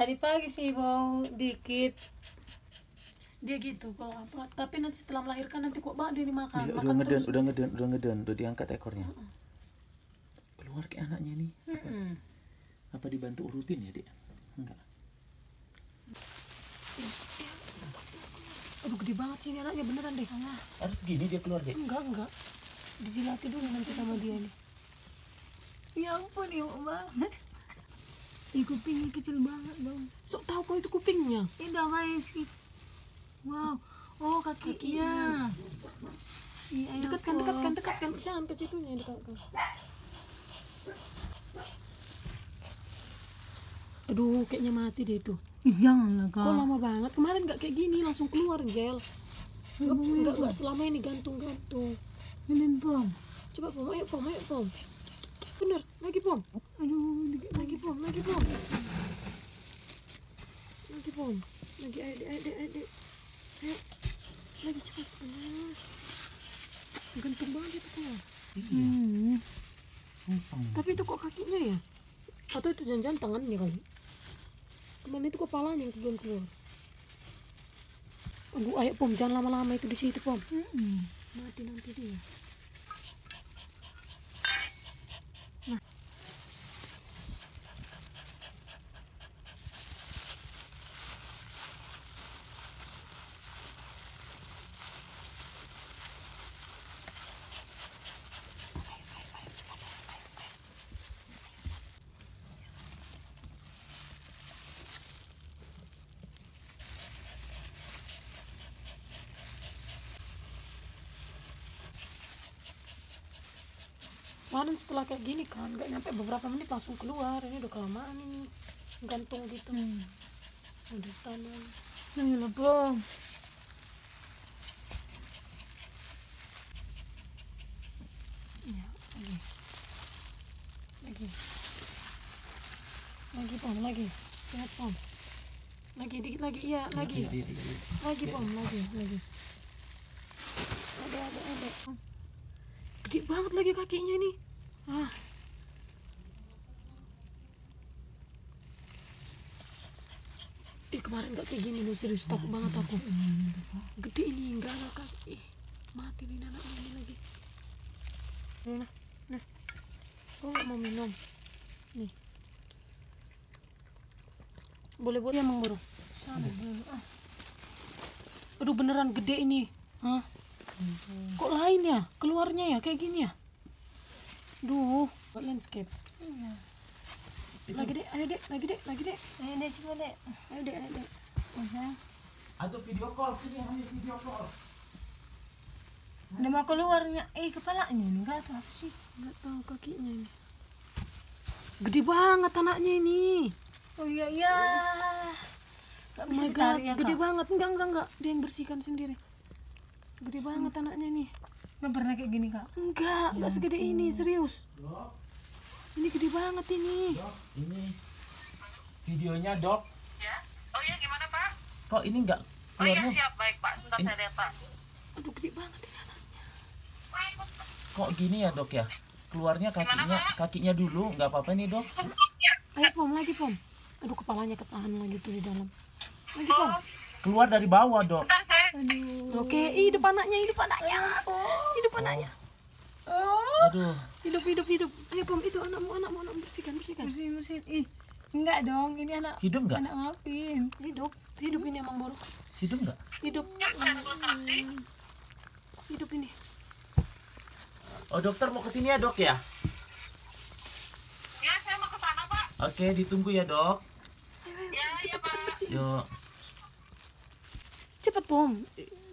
Tadi pagi sih bau dikit. dia gitu kalau apa tapi nanti setelah melahirkan nanti kok bak dia dimakan Iya, udah makan ngeden, terus udah ngeden, udah ngeden, udah diangkat ekornya. Keluar ke anaknya nih. Mm-mm. Apa dibantu urutin ya, Dek? Enggak. aduh gede banget sih ini anaknya beneran deh Harus gini dia keluar, Dek. enggak enggak dijilati dulu nanti sama dia nih Ya ampun, ibu banget. Ih, kupingnya kecil banget dong. sok tahu kok itu kupingnya main sih. Wow. Oh, kakinya. Iya, ayo dekatkan kok. dekatkan dekatkan jangan ke situnya dekatkan aduh kayaknya mati deh itu Ih, janganlah kok kak. lama banget kemarin nggak kayak gini langsung keluar gel nggak nggak nggak selama ini gantung gantung Ini pom. coba pom ayo pom ayo pom bener. Lagi pom Aduh, lagi pom lagi pom lagi pom lagi ayo dek ayo lagi cepat. Ah. gantung banget itu Iya, Hmm. sungsang. tapi itu kok kakinya ya? Atau itu jangan-jangan tangannya kali? Kemarin itu kepalanya yang keluar keluar aduh ayo pom. Jangan lama-lama itu di situ pom. Mm-mm. mati nanti dia kemarin setelah kayak gini kan nggak nyampe beberapa menit langsung keluar. Ini udah kelamaan ini gantung gitu. Hmm. udah tanam. Ayolah, pom. ya lagi. Lagi. Lagi pom lagi. Sehat pom lagi dikit lagi. Iya lagi iya. lagi pom lagi lagi. Ada ada ada. Pom. gede banget lagi kakinya nih ah. Ih kemarin gak kayak gini loh serius takut banget aku. Gede ini enggak ada kaki Ih, Mati nih anak ini lagi. Nah, nah. Gak mau minum. Nih. Boleh buat ya Mang dulu ah. Aduh beneran gede ini. Hah? Kok lain ya? Keluarnya ya kayak gini ya? Duh, buat landscape. Iya. Lagi dek, ayo dek, lagi dek, lagi dek. Ayo deh, coba deh. Ayo dek, ayo dek. Udah. Aduh video call sini, ayo video call. Udah mau keluarnya. Eh, kepalanya ini enggak tahu apa sih. Nggak tahu kakinya ini. Gede banget anaknya ini. Oh iya iya. Gak Oh bisa my god, ditarik ya, gede Kak? banget. Enggak, enggak, enggak. Dia yang bersihkan sendiri. Gede banget anaknya nih. Nggak pernah kayak gini, Kak. Enggak, enggak segede ini, serius. Ini gede banget ini. Dok, ini videonya dok. Ya. Oh iya gimana Pak? Kok ini enggak Oh iya siap baik Pak. Sebentar Ini- saya lihat Pak. Aduh, gede banget ini anaknya. Kok gini ya dok ya? Keluarnya kakinya, kakinya dulu, nggak apa-apa nih dok. Ayo pom, lagi pom. Aduh, kepalanya ketahan lagi tuh di dalam. Lagi pom. Keluar dari bawah dok. Aduh. Oke, ih, hidup anaknya, hidup anaknya. Hidup anaknya. Oh. Aduh, Hidup, hidup, hidup. Ayo pom, itu anakmu, anakmu, anakmu bersihkan, bersihkan. Mesin mesin. Ih. Enggak dong, ini anak hidup nggak? anak ngapin. Hidup, hidup ini emang baru. Hidup nggak? Hidup. Hmm. Hidup ini. Oh dokter mau ke sini ya dok ya? Ya saya mau ke sana Pak. Oke, ditunggu ya dok. Ya ya Pak. Yuk. Pom.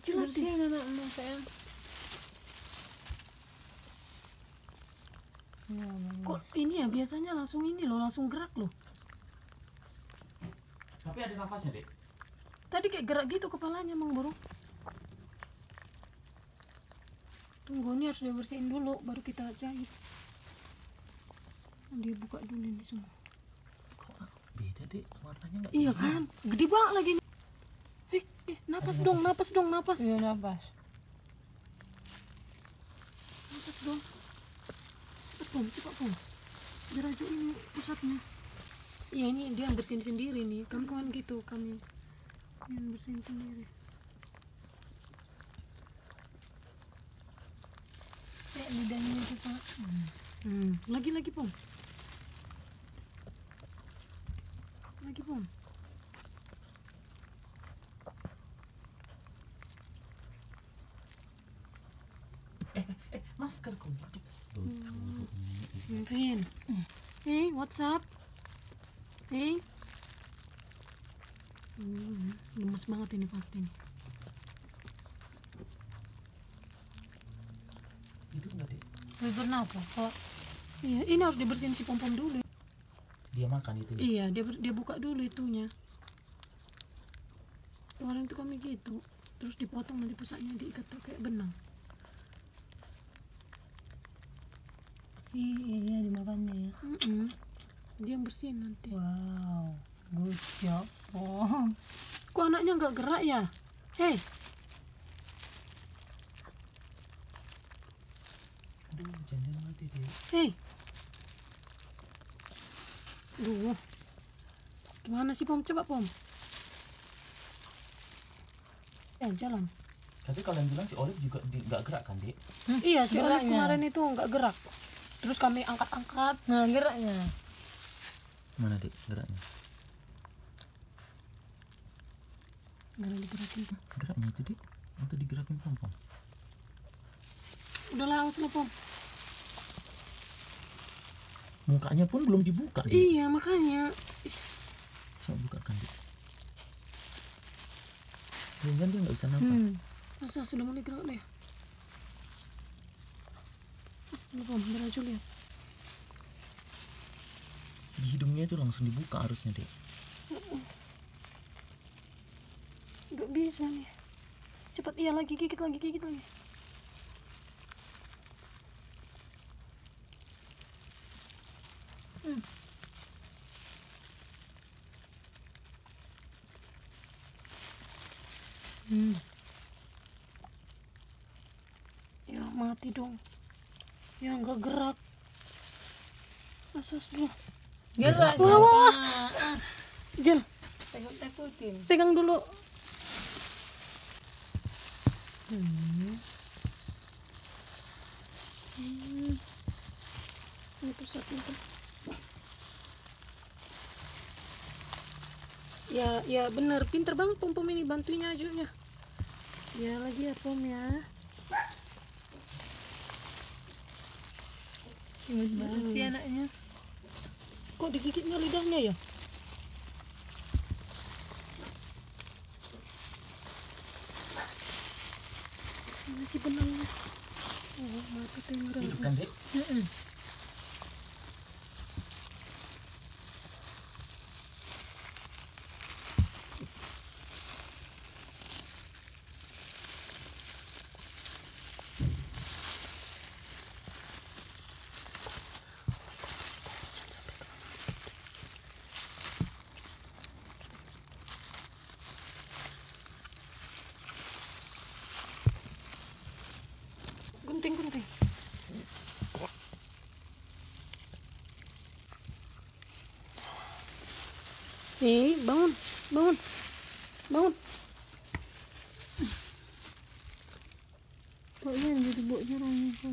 Jelati. Bersihin anakmu, sayang. Kok ini ya biasanya langsung ini loh, langsung gerak loh. Tapi ada nafasnya dek. Tadi kayak gerak gitu kepalanya emang baru. Tunggu ini harus dibersihin dulu baru kita jahit. Dia buka dulu ini semua. Kok beda dek? Warnanya nggak? Iya kan? Gede banget lagi napas dong, napas dong, napas. Iya, nafas. Napas dong. Cepet pom, cepet pom. Biar aja ini pusatnya. Iya ini dia yang bersihin sendiri nih. Kami kemarin gitu kami yang bersihin sendiri. Kayak lidahnya itu pak. Hmm. Lagi lagi pom. Lagi pom. eh masker kok Mungkin. Hey, what's up? Hey. Hmm, lemes banget ini pasti nih. itu enggak deh Tapi kenapa kok? Iya, ini harus dibersihin si pom-pom dulu. dia makan itu ya Iya, dia dia buka dulu itunya. Kemarin tuh kami gitu, terus dipotong nanti pusatnya diikat tuh kayak benang. Ih, iya dimakannya ya. Mm-mm. Dia yang bersihin nanti. Wow, good job pom. Kok anaknya nggak gerak ya? Hei, jangan mati dia hei. Duh. Gimana sih pom? Coba pom. Ya jalan. tapi kalian bilang si Olive juga nggak gerak kan dek iya, si Olive kemarin itu nggak gerak. Terus kami angkat-angkat. Nah geraknya. Mana dek geraknya ada digerakin. Geraknya itu dek atau digerakin pom pom Udahlah, awas lah pom. mukanya pun belum dibuka dek Iya, makanya. Coba bukakan dek jangan dia nggak bisa nafas Hmm. Masa sudah mulai gerak deh. Biar aja lihat. Di hidungnya itu langsung dibuka harusnya dek Nggak bisa nih. Cepat iya lagi, gigit lagi, gigit lagi. Hmm. Hmm. Ya mati dong. Ya nggak gerak. Asas dulu. Gerak Wah, wah. Ah, Jel, Takut-takutin. pegang dulu. Hmm. Hmm. Ini pusatnya tuh. Ya, ya bener, pinter banget pom pom ini bantuin ajunya. Ya lagi ya pom ya. Imut banget sih anaknya. Kok digigitnya lidahnya ya? Mana sih benangnya? Oh, mati tangerang. hidup kan Hei, bangun, bangun, bangun. Kok iya jadi buk jerongnya kok.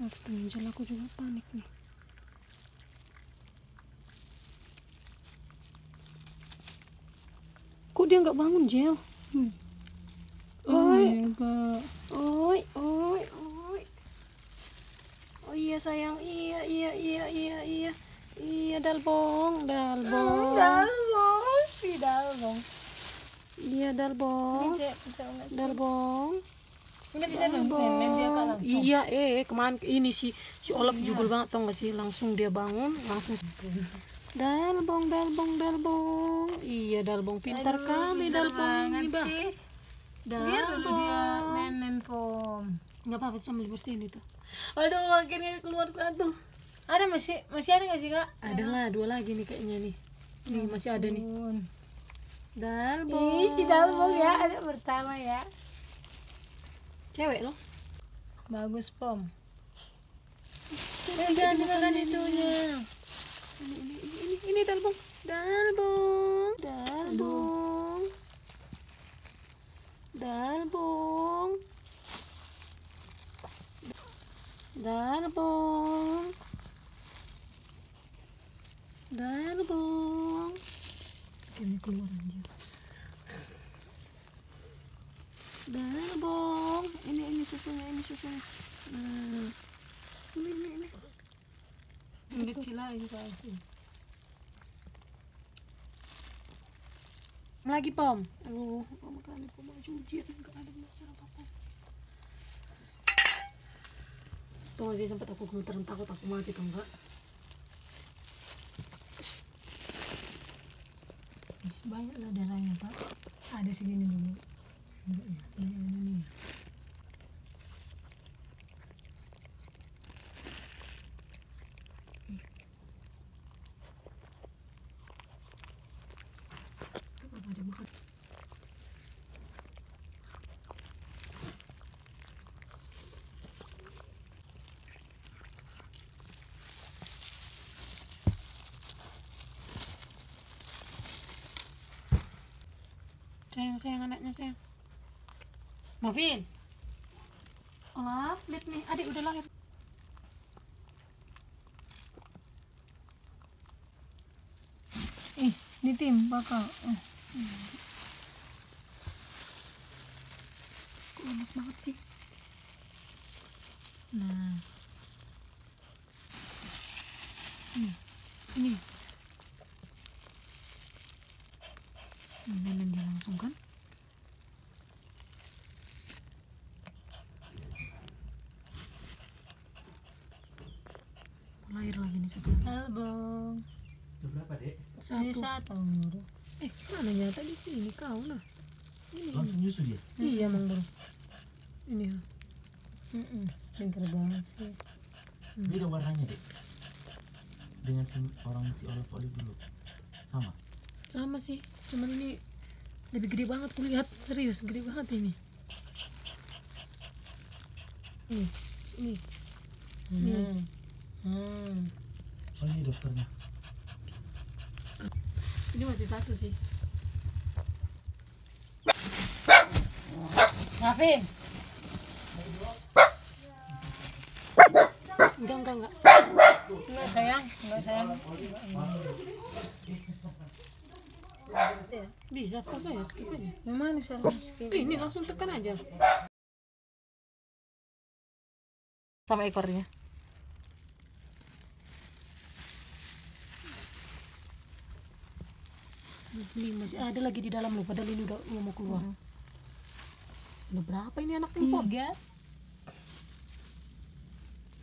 Astaga, aku juga panik nih. Kok dia nggak bangun, Jel? Oh Oi, my god. oi, oi, oi. Oh iya sayang, iya, iya, iya, iya, iya. Iya, dalbong, dalbong. Dalbong, si dalbong. Iya, dalbong. Nggak? Dalbong. Iya, eh kemarin ini si si Olaf jubel banget tau gak sih? Langsung dia bangun, langsung dalbong, dalbong, dalbong. Iya, dalbong pintar kali Pintar dalbong ini, Bang. sih. Dia Dalbong. nenen pom. Enggak apa-apa, sambil bersihin itu. Aduh, akhirnya keluar satu. Ada masih masih ada nggak sih kak? Ada lah, dua lagi nih kayaknya nih. Nih masih ada nih. Bun. Dalbong. Ih, si dalbong ya, ada pertama ya. Cewek loh. Bagus pom. Eh, jangan dimakan itunya. Ini ini ini ini ini dalbong. Dalbong. Dalbong. Dalbong. Dalbong. Dalbong. Kayaknya keluar anjir. Dalbong. Ini ini susunya, ini susunya. Nah. Ini ini ini. Ini kecil lagi pasti. Lagi pom. Aduh, pom kali pom mau cuci enggak ada belajar apa pom. Tuh masih sempat aku gemeteran takut aku mati tuh enggak. Banyak lah darahnya pak ada segini dulu ini ini ini Apa dia makan? Sayang, sayang anaknya sayang. Maafin. Olaf, lihat nih, adik udah lahir. ih ini tim bakal eh. Kok lemes banget sih? nah Ini. Mainan dia langsung kan? Lahir lagi nih satu. album Itu berapa, Dek? ini Satu. satu bro Eh, mana nyata di sini kau nah? Ini. Langsung nyusu dia. Iya, Mang Bro. Ini ya. Mm-mm. pinter banget sih Beda warnanya, Dek. Dengan si orang si olive olive dulu. Sama. Sama sih, cuman ini lebih gede banget kulihat serius gede banget ini. Ini, ini. hmm. Hmm. Oh, ini dokternya. Ini masih satu sih. Rafin Enggak, enggak, enggak. enggak sayang enggak sayang Bisa kok saya skip aja. yang mana salah skip Ini langsung tekan aja. sama ekornya Ini masih ada lagi di dalam loh, padahal ini udah, udah mau keluar. Udah berapa ini anak impor? tiga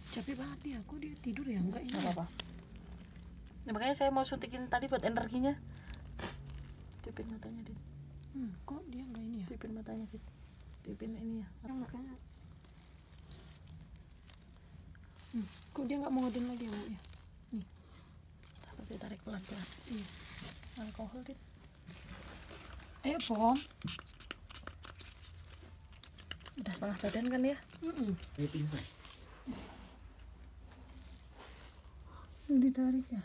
Capek banget dia, kok dia tidur ya? Enggak ini. apa-apa nah, makanya saya mau suntikin tadi buat energinya tipin matanya dit Hmm, kok dia enggak ini ya? tipin matanya dit tipin ini ya Ya, makanya. Hmm, kok dia nggak mau ngadain lagi ya, Bu, ya? tapi tarik pelan pelan Iya. alkohol dit Ayo, Pom. udah setengah badan kan ya. Dia pingsan. ditarik ya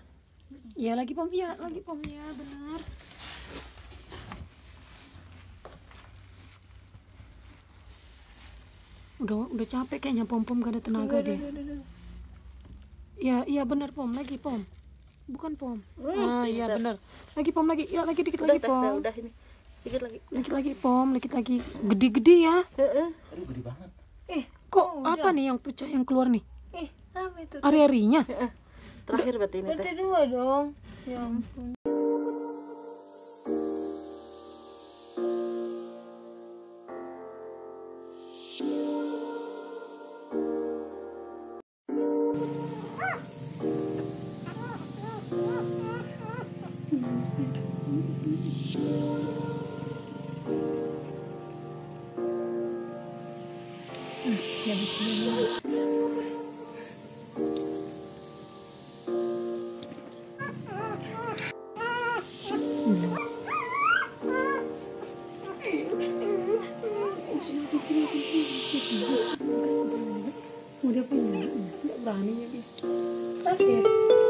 Ya lagi pom ya, lagi pom ya, benar. Udah udah capek kayaknya pom pom gak ada tenaga deh. Ya iya benar pom lagi pom. Bukan pom. ah iya pintar. benar. Lagi pom lagi. Ya lagi dikit udah lagi udah, udah, pom. udah ini dikit lagi Dikit lagi pom, dikit lagi. Gede-gede ya. Heeh. Aduh, gede banget. eh Kok apa nih yang pecah yang keluar nih? eh apa itu Ari-arinya. terakhir berarti ini teh berarti dua dong ya ampun 우리 아빠 있나? 나 아는 얘기. 딱이야.